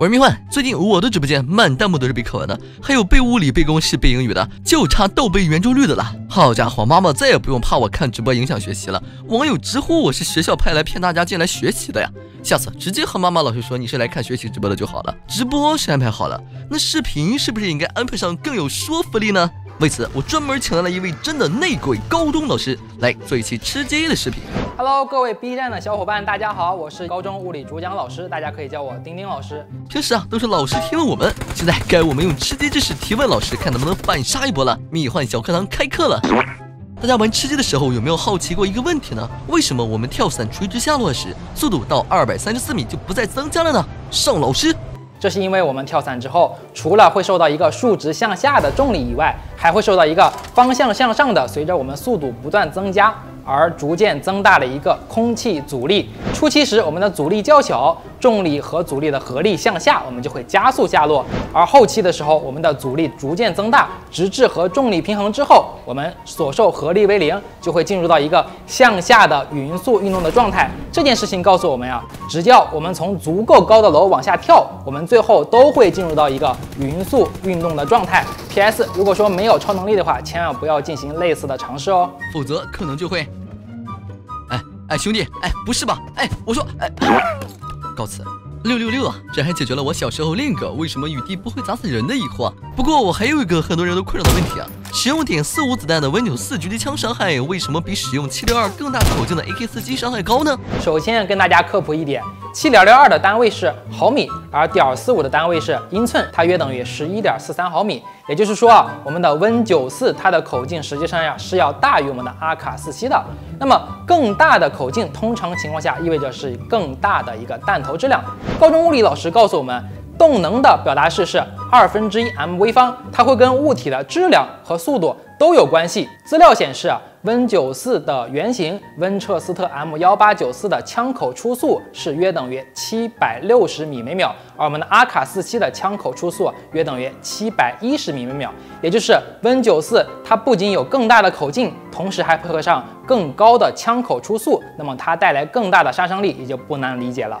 我是明幻，最近我的直播间满弹幕都是背课文的，还有背物理、背公式、背英语的，就差倒背圆周率的了。好家伙，妈妈再也不用怕我看直播影响学习了。网友直呼我是学校派来骗大家进来学习的呀。下次直接和妈妈、老师说你是来看学习直播的就好了。直播是安排好了，那视频是不是应该安排上更有说服力呢？为此，我专门请来了一位真的内鬼高中老师来做一期吃鸡的视频。Hello，各位 B 站的小伙伴，大家好，我是高中物理主讲老师，大家可以叫我丁丁老师。平时啊都是老师提问我们，现在该我们用吃鸡知识提问老师，看能不能反杀一波了。蜜幻小课堂开课了。大家玩吃鸡的时候有没有好奇过一个问题呢？为什么我们跳伞垂直下落时，速度到二百三十四米就不再增加了呢？上老师。这是因为我们跳伞之后，除了会受到一个竖直向下的重力以外，还会受到一个方向向上的，随着我们速度不断增加。而逐渐增大的一个空气阻力，初期时我们的阻力较小，重力和阻力的合力向下，我们就会加速下落；而后期的时候，我们的阻力逐渐增大，直至和重力平衡之后，我们所受合力为零，就会进入到一个向下的匀速运动的状态。这件事情告诉我们呀，只要我们从足够高的楼往下跳，我们最后都会进入到一个匀速运动的状态。P.S. 如果说没有超能力的话，千万不要进行类似的尝试哦，否则可能就会。哎，兄弟，哎，不是吧？哎，我说，哎，告辞。六六六啊！这还解决了我小时候另一个为什么雨滴不会砸死人的疑惑。不过我还有一个很多人都困扰的问题啊：使用点四五子弹的 Win 九四狙击枪伤害为什么比使用七六二更大口径的 AK 四七伤害高呢？首先跟大家科普一点，七点六二的单位是毫米，而点四五的单位是英寸，它约等于十一点四三毫米。也就是说啊，我们的 Win 九四它的口径实际上呀是要大于我们的阿卡四七的。那么更大的口径，通常情况下意味着是更大的一个弹头质量。高中物理老师告诉我们，动能的表达式是二分之一 m 微方，它会跟物体的质量和速度都有关系。资料显示啊。温九四的原型温彻斯特 M 幺八九四的枪口初速是约等于七百六十米每秒，而我们的阿卡四七的枪口初速约等于七百一十米每秒。也就是温九四它不仅有更大的口径，同时还配合上更高的枪口初速，那么它带来更大的杀伤力也就不难理解了。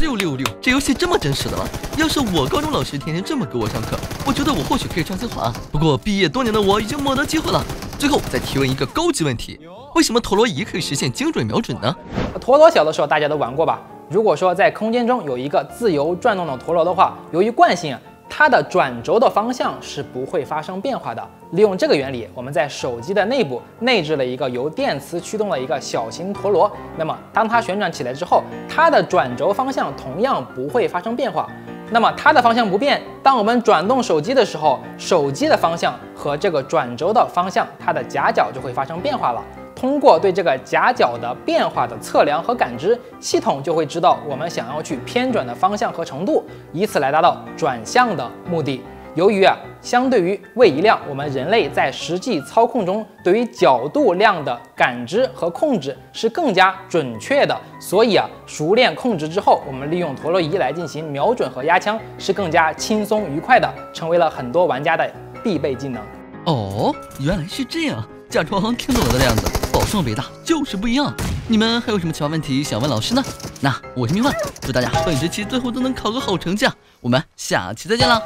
六六六，这游戏这么真实的吗？要是我高中老师天天这么给我上课，我觉得我或许可以上清华。不过毕业多年的我已经没得机会了。最后再提问一个高级问题：为什么陀螺仪可以实现精准瞄准呢？陀螺小的时候大家都玩过吧？如果说在空间中有一个自由转动的陀螺的话，由于惯性，它的转轴的方向是不会发生变化的。利用这个原理，我们在手机的内部内置了一个由电磁驱动的一个小型陀螺。那么当它旋转起来之后，它的转轴方向同样不会发生变化。那么它的方向不变，当我们转动手机的时候，手机的方向和这个转轴的方向，它的夹角就会发生变化了。通过对这个夹角的变化的测量和感知，系统就会知道我们想要去偏转的方向和程度，以此来达到转向的目的。由于啊，相对于位移量，我们人类在实际操控中对于角度量的感知和控制是更加准确的，所以啊，熟练控制之后，我们利用陀螺仪来进行瞄准和压枪是更加轻松愉快的，成为了很多玩家的必备技能。哦，原来是这样，假装听懂了的样子。考上北大就是不一样。你们还有什么其他问题想问老师呢？那我是明万，祝大家本学期最后都能考个好成绩啊！我们下期再见啦！